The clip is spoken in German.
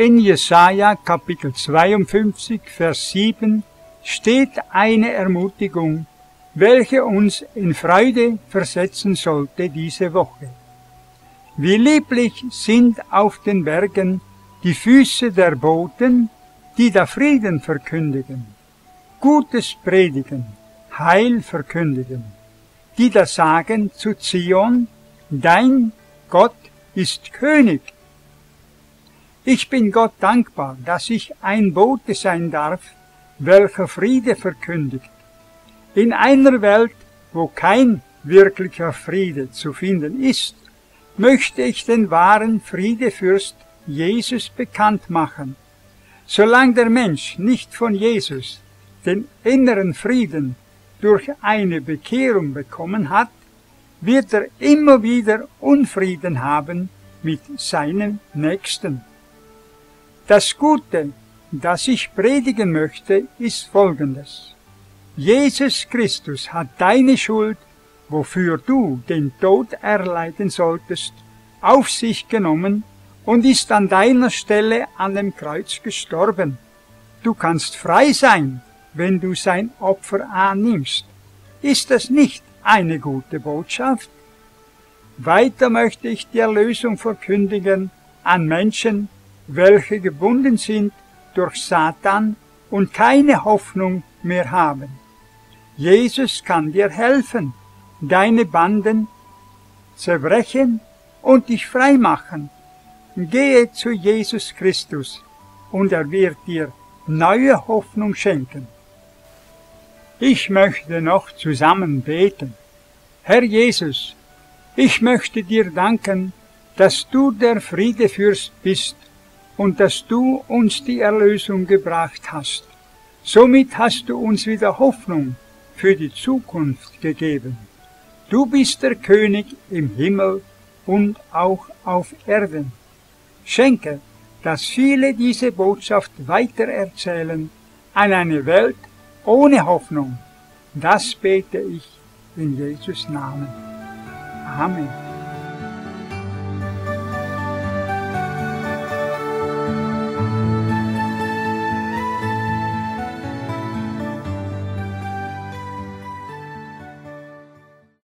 In Jesaja Kapitel 52, Vers 7 steht eine Ermutigung, welche uns in Freude versetzen sollte diese Woche. Wie lieblich sind auf den Bergen die Füße der Boten, die da Frieden verkündigen, Gutes predigen, Heil verkündigen, die da sagen zu Zion, dein Gott ist König ich bin Gott dankbar, dass ich ein Bote sein darf, welcher Friede verkündigt. In einer Welt, wo kein wirklicher Friede zu finden ist, möchte ich den wahren Friedefürst Jesus bekannt machen. Solange der Mensch nicht von Jesus den inneren Frieden durch eine Bekehrung bekommen hat, wird er immer wieder Unfrieden haben mit seinem Nächsten. Das Gute, das ich predigen möchte, ist folgendes. Jesus Christus hat deine Schuld, wofür du den Tod erleiden solltest, auf sich genommen und ist an deiner Stelle an dem Kreuz gestorben. Du kannst frei sein, wenn du sein Opfer annimmst. Ist das nicht eine gute Botschaft? Weiter möchte ich die Erlösung verkündigen an Menschen, welche gebunden sind durch Satan und keine Hoffnung mehr haben. Jesus kann dir helfen, deine Banden zerbrechen und dich frei machen. Gehe zu Jesus Christus und er wird dir neue Hoffnung schenken. Ich möchte noch zusammen beten. Herr Jesus, ich möchte dir danken, dass du der Friedefürst bist und dass du uns die Erlösung gebracht hast. Somit hast du uns wieder Hoffnung für die Zukunft gegeben. Du bist der König im Himmel und auch auf Erden. Schenke, dass viele diese Botschaft weitererzählen an eine Welt ohne Hoffnung. Das bete ich in Jesus Namen. Amen.